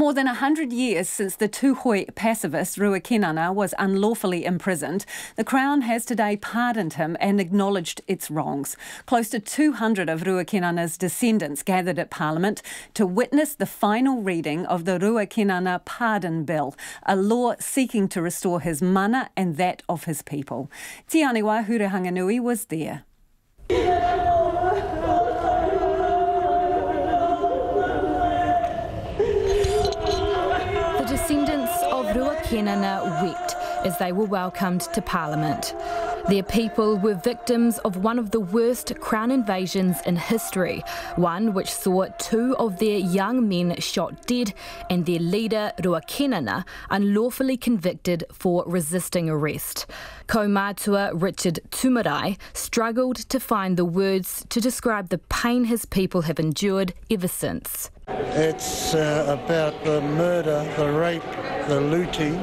More than a hundred years since the Tūhoe pacifist Rua Kenana was unlawfully imprisoned, the Crown has today pardoned him and acknowledged its wrongs. Close to 200 of Rua Kenana's descendants gathered at Parliament to witness the final reading of the Rua Kenana Pardon Bill, a law seeking to restore his mana and that of his people. Te Aniwa Hurihanganui was there. Descendants of Rua Kenana wept as they were welcomed to Parliament. Their people were victims of one of the worst crown invasions in history, one which saw two of their young men shot dead and their leader, Rua Kenana, unlawfully convicted for resisting arrest. Kaumatua Richard Tumarai struggled to find the words to describe the pain his people have endured ever since. It's uh, about the murder, the rape, the looting,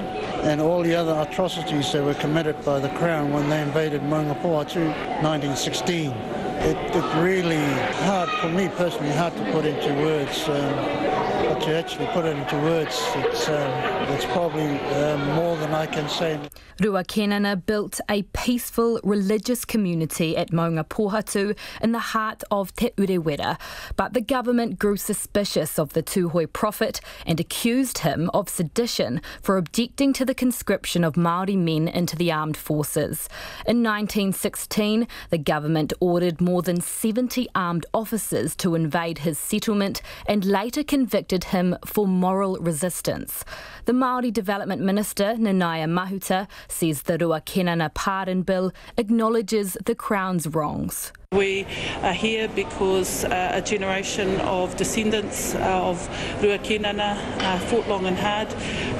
and all the other atrocities that were committed by the Crown when they invaded Maungapohatu 1916. It, it really hard for me personally hard to put into words. Um, but to actually put it into words, it's, um, it's probably uh, more than I can say. Rua Kenana built a peaceful religious community at Maunga Pohatu in the heart of Te Urewera, but the government grew suspicious of the Tūhoe prophet and accused him of sedition for objecting to the conscription of Māori men into the armed forces. In 1916, the government ordered more than 70 armed officers to invade his settlement and later convicted him for moral resistance. The Māori Development Minister, Nanaia Mahuta, says the Rua Kenana Pardon Bill acknowledges the Crown's wrongs. We are here because uh, a generation of descendants uh, of Ruakinana uh, fought long and hard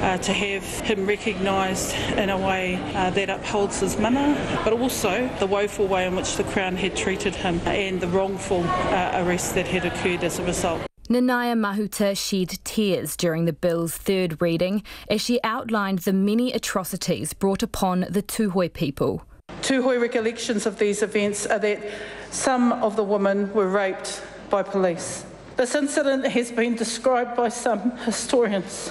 uh, to have him recognised in a way uh, that upholds his mana, but also the woeful way in which the Crown had treated him and the wrongful uh, arrest that had occurred as a result. Nanaya Mahuta shed tears during the bill's third reading as she outlined the many atrocities brought upon the Tuhoi people. Tūhoe recollections of these events are that some of the women were raped by police. This incident has been described by some historians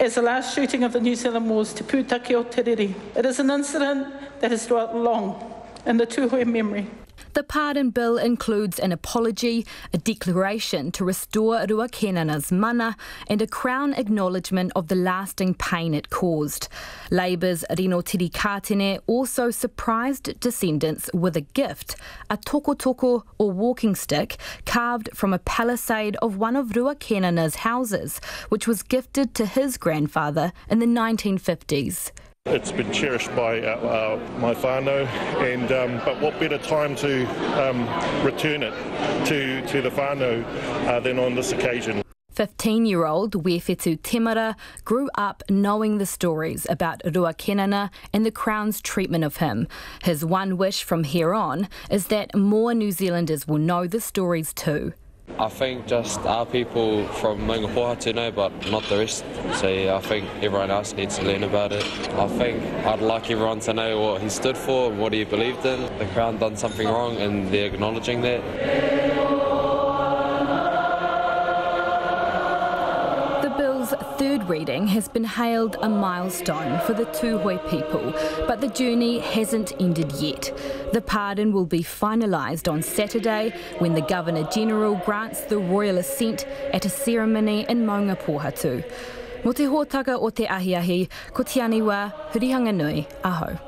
as the last shooting of the New Zealand Wars Te Pūtake o Te Riri. It is an incident that has dwelt long in the Tūhoe memory. The pardon bill includes an apology, a declaration to restore Rua Kenana's mana, and a Crown acknowledgement of the lasting pain it caused. Labour's Rino Tirikatene also surprised descendants with a gift, a tokotoko or walking stick carved from a palisade of one of Rua Kenana's houses, which was gifted to his grandfather in the 1950s. It's been cherished by uh, uh, my whānau, and um, but what better time to um, return it to, to the whānau uh, than on this occasion. 15 year old Wefetu Temara grew up knowing the stories about Rua Kenana and the Crown's treatment of him. His one wish from here on is that more New Zealanders will know the stories too. I think just our people from Maungapohatu know, but not the rest. So yeah, I think everyone else needs to learn about it. I think I'd like everyone to know what he stood for, what he believed in. The Crown done something wrong and they're acknowledging that. Third reading has been hailed a milestone for the Tūhoe people, but the journey hasn't ended yet. The pardon will be finalised on Saturday when the Governor-General grants the royal assent at a ceremony in Maunga Pohatu. Mo te hōtaka o te ahiahi, ko te aniwa, hurihanga nui, aho.